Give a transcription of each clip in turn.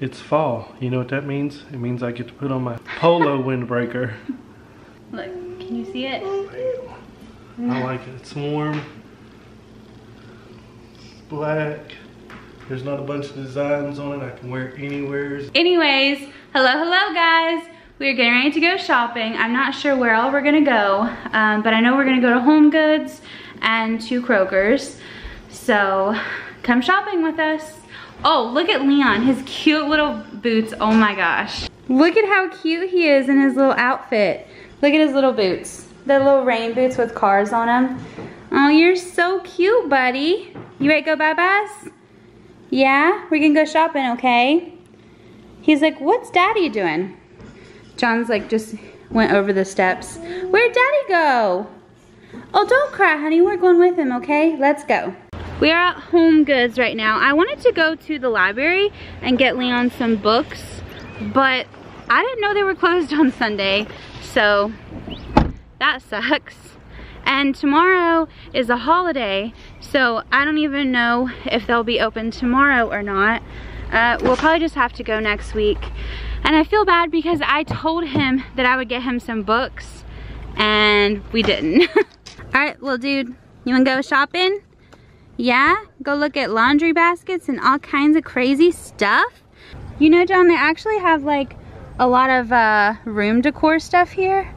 It's fall. You know what that means? It means I get to put on my polo windbreaker. Look, can you see it? I like it. It's warm. It's black. There's not a bunch of designs on it. I can wear it anywhere. Anyways, hello, hello guys. We're getting ready to go shopping. I'm not sure where all we're gonna go, um, but I know we're gonna go to Home Goods and to Kroger's. So come shopping with us. Oh, look at Leon, his cute little boots. Oh my gosh. Look at how cute he is in his little outfit. Look at his little boots. The little rain boots with cars on them. Oh, you're so cute, buddy. You ready to go bye-byes? Yeah, we can go shopping, okay? He's like, what's daddy doing? John's like, just went over the steps. Where'd daddy go? Oh, don't cry, honey. We're going with him, okay? Let's go. We are at Home Goods right now. I wanted to go to the library and get Leon some books, but I didn't know they were closed on Sunday, so that sucks. And tomorrow is a holiday, so I don't even know if they'll be open tomorrow or not. Uh, we'll probably just have to go next week. And I feel bad because I told him that I would get him some books and we didn't. All right, well dude, you wanna go shopping? Yeah, go look at laundry baskets and all kinds of crazy stuff. You know, John, they actually have like a lot of uh, room decor stuff here.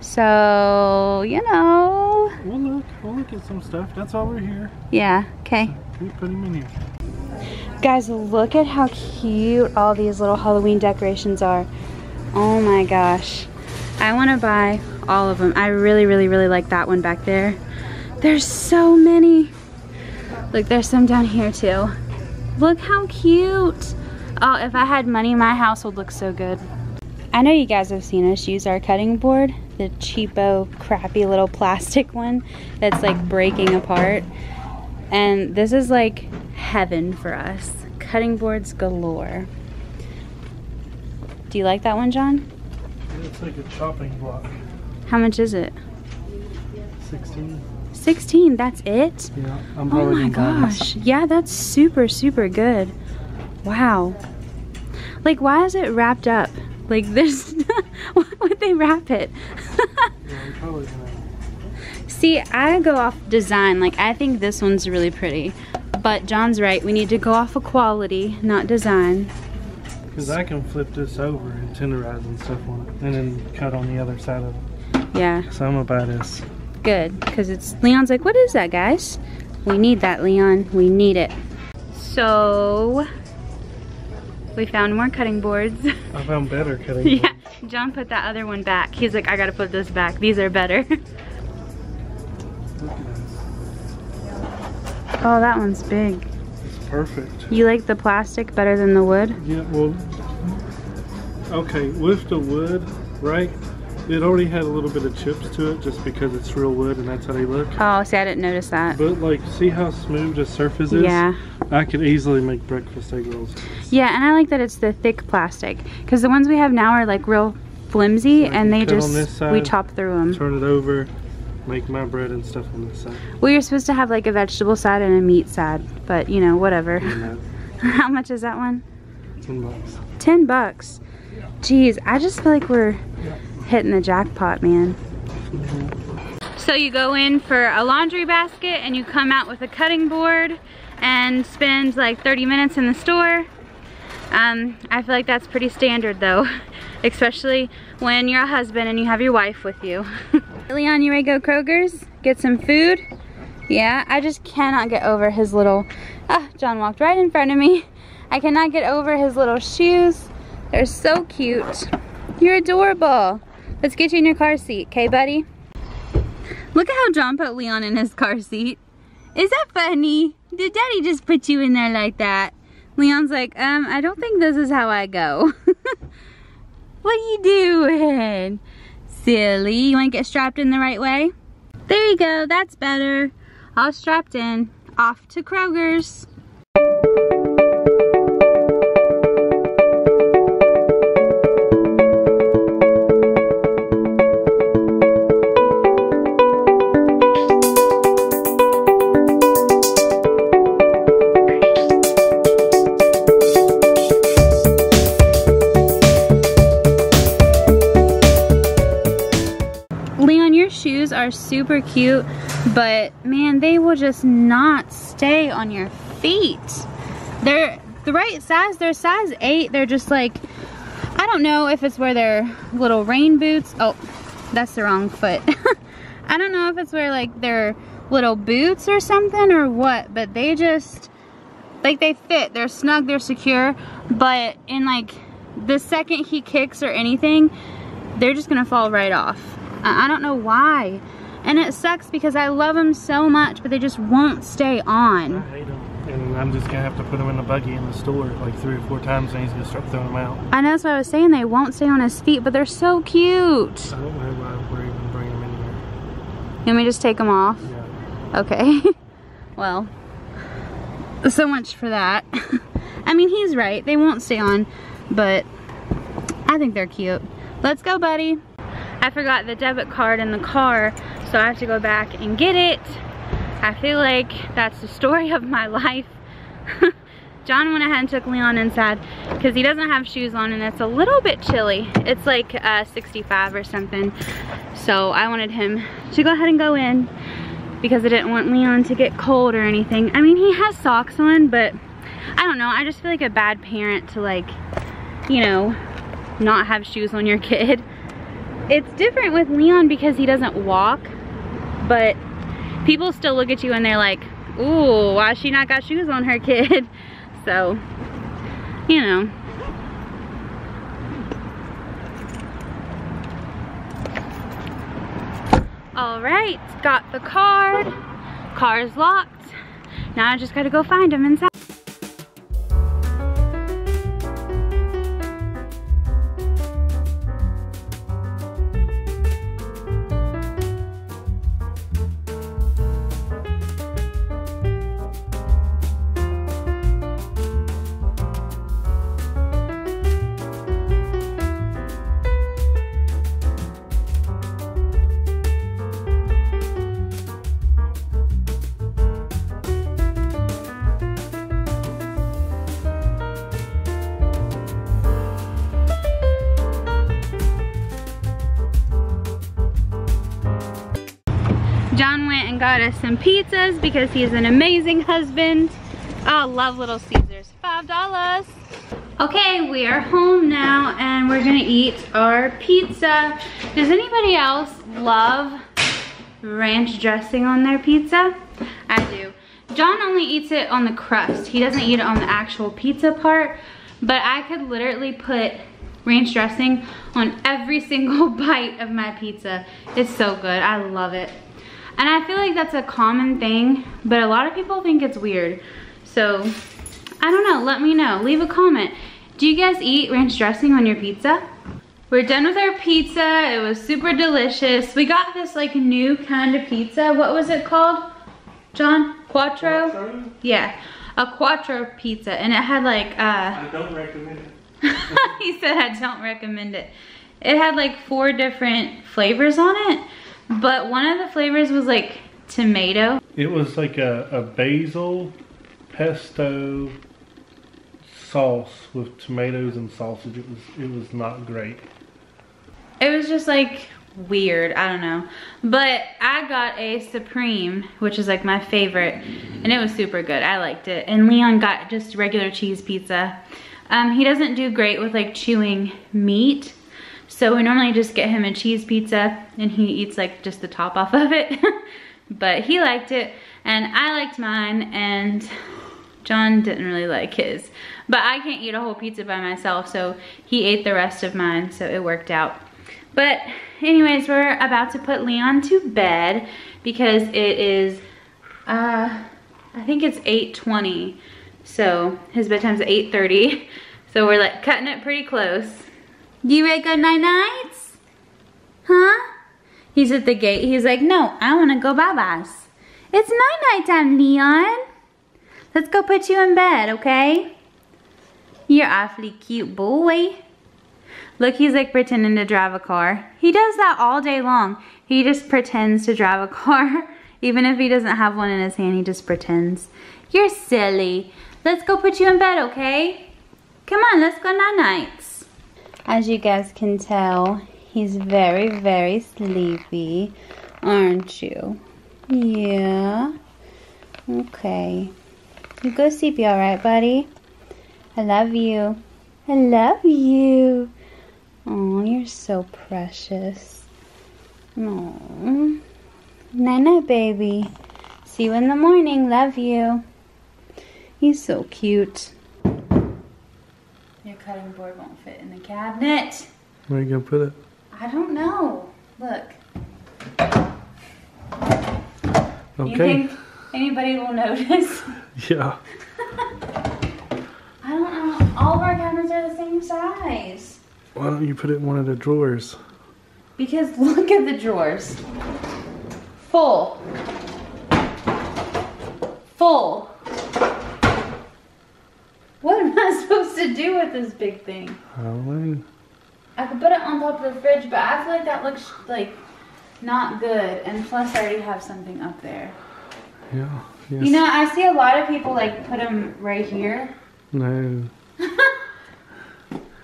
So, you know. We'll look, we'll look at some stuff. That's why we're here. Yeah, okay. We put him in here. Guys, look at how cute all these little Halloween decorations are. Oh my gosh. I want to buy all of them. I really, really, really like that one back there. There's so many. Look, there's some down here too. Look how cute. Oh, if I had money, my house would look so good. I know you guys have seen us use our cutting board, the cheapo, crappy little plastic one that's like breaking apart. And this is like heaven for us. Cutting boards galore. Do you like that one, John? It's like a chopping block. How much is it? 16. 16, that's it? Yeah, I'm Oh my gosh. Yeah, that's super, super good. Wow. Like, why is it wrapped up? Like this, why would they wrap it? Yeah, I'm probably gonna. See, I go off design. Like, I think this one's really pretty. But John's right. We need to go off of quality, not design. Because I can flip this over and tenderize and stuff on it. And then cut on the other side of it. Yeah, So I'm about this. Good. Because it's, Leon's like, what is that, guys? We need that, Leon. We need it. So, we found more cutting boards. I found better cutting yeah, boards. John put that other one back. He's like, I gotta put this back. These are better. Look at this. oh, that one's big. It's perfect. You like the plastic better than the wood? Yeah, well, okay, with the wood, right? It already had a little bit of chips to it just because it's real wood and that's how they look. Oh, see, I didn't notice that. But like, see how smooth the surface is? Yeah. I could easily make breakfast egg rolls. Yeah, and I like that it's the thick plastic. Because the ones we have now are like real flimsy So and they just, this we chop through them. Turn it over, make my bread and stuff on this side. Well, you're supposed to have like a vegetable side and a meat side. But, you know, whatever. How much is that one? 10 bucks. 10 bucks. Jeez, I just feel like we're hitting the jackpot, man. So you go in for a laundry basket and you come out with a cutting board and spend like 30 minutes in the store. Um, I feel like that's pretty standard though, especially when you're a husband and you have your wife with you. Leon, you ready to go Kroger's? Get some food? Yeah, I just cannot get over his little, ah, John walked right in front of me. I cannot get over his little shoes. They're so cute. You're adorable. Let's get you in your car seat, okay, buddy? Look at how John put Leon in his car seat. Is that funny? Did daddy just put you in there like that? Leon's like, um, I don't think this is how I go. what are you doing? Silly. You want to get strapped in the right way? There you go. That's better. All strapped in. Off to Kroger's. Are super cute, but man, they will just not stay on your feet. They're the right size, they're size eight. They're just like, I don't know if it's where they're little rain boots. Oh, that's the wrong foot. I don't know if it's where like they're little boots or something or what, but they just, like they fit. They're snug, they're secure, but in like the second he kicks or anything, they're just gonna fall right off. I, don't know why. And it sucks because I love them so much, but they just won't stay on. I hate them. And I'm just gonna have to put them in the buggy in the store like three or four times and he's gonna start throwing them out. I know that's what I was saying. They won't stay on his feet, but they're so cute. I don't know why we're even bringing them anywhere. Let me just take them off. Yeah. Okay. well, so much for that. I mean, he's right. They won't stay on, but I think they're cute. Let's go, buddy. I forgot the debit card in the car, so I have to go back and get it. I feel like that's the story of my life. John went ahead and took Leon inside because he doesn't have shoes on and it's a little bit chilly. It's like uh, 65 or something. So I wanted him to go ahead and go in because I didn't want Leon to get cold or anything. I mean, he has socks on, but I don't know. I just feel like a bad parent to like, you know, not have shoes on your kid. It's different with Leon because he doesn't walk, but people still look at you and they're like, ooh, why she not got shoes on her kid? So, you know. All right, got the card. Car's locked. Now I just gotta go find him inside. Us some pizzas because he's an amazing husband. Oh, love Little Caesars. Five dollars. Okay, we are home now and we're gonna eat our pizza. Does anybody else love ranch dressing on their pizza? I do. John only eats it on the crust. He doesn't eat it on the actual pizza part, but I could literally put ranch dressing on every single bite of my pizza. It's so good, I love it. And I feel like that's a common thing, but a lot of people think it's weird. So, I don't know, let me know. Leave a comment. Do you guys eat ranch dressing on your pizza? We're done with our pizza. It was super delicious. We got this like new kind of pizza. What was it called? John? Quattro? Quattro? Yeah, a quattro pizza. And it had like, uh, I don't recommend it. he said I don't recommend it. It had like four different flavors on it, but one of the flavors was like tomato. It was like a, a basil pesto sauce with tomatoes and sausage. It was it was not great. It was just like weird, I don't know. But I got a Supreme, which is like my favorite, and it was super good. I liked it. And Leon got just regular cheese pizza. Um, he doesn't do great with like chewing meat. So we normally just get him a cheese pizza and he eats like just the top off of it. but he liked it and I liked mine and John didn't really like his. But I can't eat a whole pizza by myself so he ate the rest of mine so it worked out. But anyways, we're about to put Leon to bed because it is, uh, I think it's 8.20. So his bedtime's at 8.30. So we're like cutting it pretty close. You to go night nights? Huh? He's at the gate. He's like, no, I want to go bye-byes. It's night night time, Leon. Let's go put you in bed, okay? You're awfully cute boy. Look, he's like pretending to drive a car. He does that all day long. He just pretends to drive a car. Even if he doesn't have one in his hand, he just pretends. You're silly. Let's go put you in bed, okay? Come on, let's go night-nights. As you guys can tell, he's very, very sleepy. Aren't you? Yeah. Okay. You go sleepy, alright, buddy? I love you. I love you. Oh, you're so precious. Oh. Night night, baby. See you in the morning. Love you. He's so cute. Your cutting board won't fit in the cabinet. Where are you gonna put it? I don't know. Look. You Okay. think anybody will notice? Yeah. I don't know. All of our cabinets are the same size. Why don't you put it in one of the drawers? Because look at the drawers. Full. Full. What am I supposed to do with this big thing? I. I could put it on top of the fridge, but I feel like that looks like not good. And plus, I already have something up there. Yeah. Yes. You know, I see a lot of people like put them right here. No.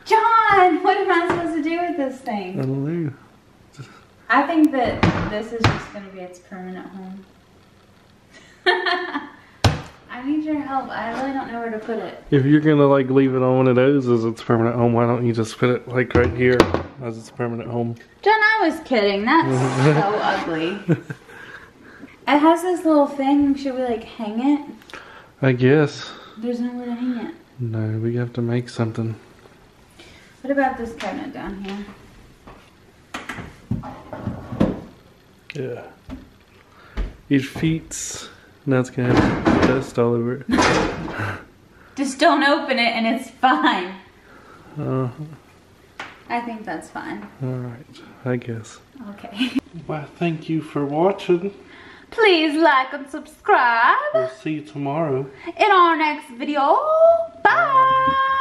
John, what am I supposed to do with this I thing? don't know. I think that this is just going to be its permanent home. I need your help. I really don't know where to put it. If you're gonna like leave it on one of those as its permanent home, why don't you just put it like right here as its permanent home? John, I was kidding. That's so ugly. It has this little thing. Should we like hang it? I guess. There's nowhere to hang it. No, we have to make something. What about this cabinet down here? Yeah. Your feet's now it's gonna have dust all over it. Just don't open it and it's fine. Uh, I think that's fine. Alright, I guess. Okay. Well, thank you for watching. Please like and subscribe We'll see you tomorrow. in our next video. Bye.